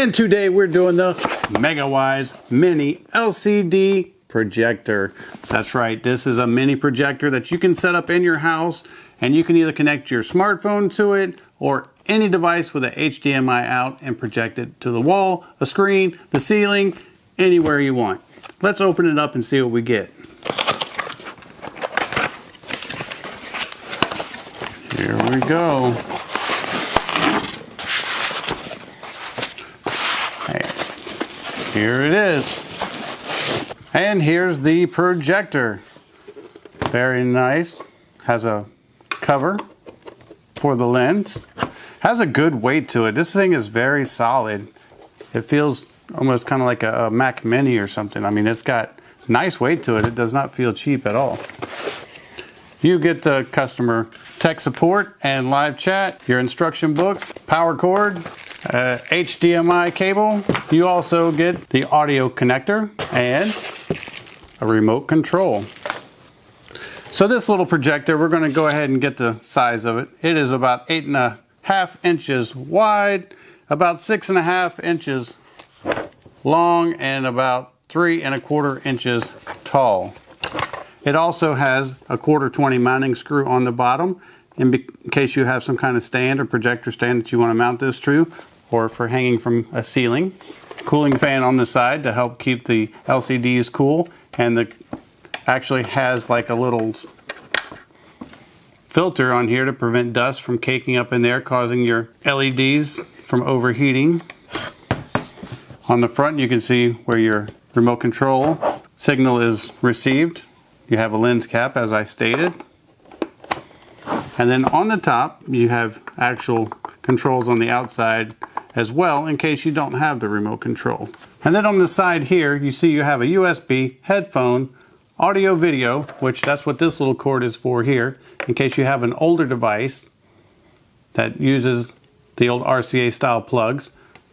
And today we're doing the MegaWise Mini LCD projector. That's right, this is a mini projector that you can set up in your house and you can either connect your smartphone to it or any device with an HDMI out and project it to the wall, a screen, the ceiling, anywhere you want. Let's open it up and see what we get. Here we go. Here it is. And here's the projector. Very nice. Has a cover for the lens. Has a good weight to it. This thing is very solid. It feels almost kind of like a, a Mac Mini or something. I mean, it's got nice weight to it. It does not feel cheap at all. You get the customer tech support and live chat, your instruction book, power cord, uh, HDMI cable. You also get the audio connector and a remote control. So this little projector, we're going to go ahead and get the size of it. It is about eight and a half inches wide, about six and a half inches long, and about three and a quarter inches tall. It also has a quarter 20 mounting screw on the bottom in case you have some kind of stand or projector stand that you want to mount this to or for hanging from a ceiling. Cooling fan on the side to help keep the LCDs cool and the actually has like a little filter on here to prevent dust from caking up in there causing your LEDs from overheating. On the front you can see where your remote control signal is received. You have a lens cap as I stated. And then on the top, you have actual controls on the outside as well in case you don't have the remote control. And then on the side here, you see you have a USB, headphone, audio video, which that's what this little cord is for here, in case you have an older device that uses the old RCA style plugs.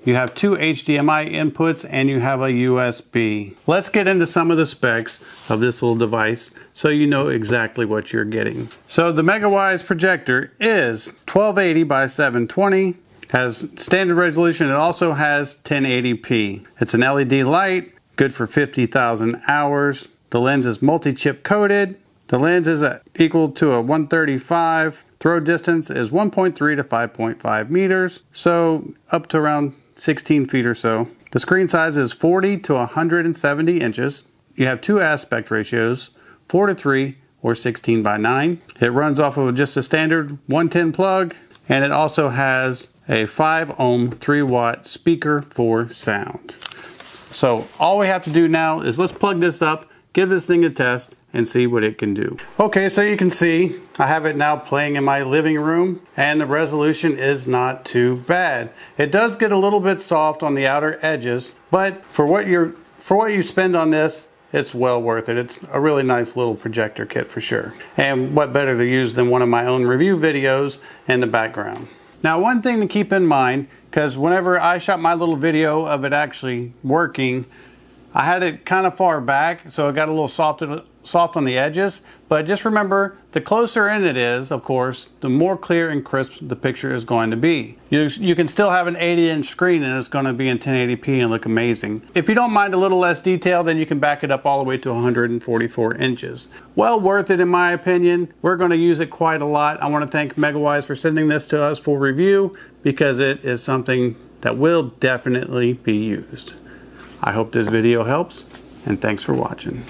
You have two HDMI inputs and you have a USB. Let's get into some of the specs of this little device so you know exactly what you're getting. So the MegaWise projector is 1280 by 720, has standard resolution, it also has 1080p. It's an LED light, good for 50,000 hours. The lens is multi-chip coated. The lens is equal to a 135. Throw distance is 1.3 to 5.5 meters, so up to around 16 feet or so. The screen size is 40 to 170 inches. You have two aspect ratios, 4 to 3 or 16 by 9. It runs off of just a standard 110 plug and it also has a 5 ohm 3 watt speaker for sound. So all we have to do now is let's plug this up, give this thing a test, and see what it can do. Okay, so you can see I have it now playing in my living room and the resolution is not too bad. It does get a little bit soft on the outer edges, but for what you're for what you spend on this, it's well worth it. It's a really nice little projector kit for sure. And what better to use than one of my own review videos in the background. Now one thing to keep in mind, because whenever I shot my little video of it actually working, I had it kind of far back, so it got a little soft, soft on the edges. But just remember, the closer in it is, of course, the more clear and crisp the picture is going to be. You, you can still have an 80 inch screen and it's going to be in 1080p and look amazing. If you don't mind a little less detail, then you can back it up all the way to 144 inches. Well worth it in my opinion. We're going to use it quite a lot. I want to thank MegaWise for sending this to us for review because it is something that will definitely be used. I hope this video helps and thanks for watching.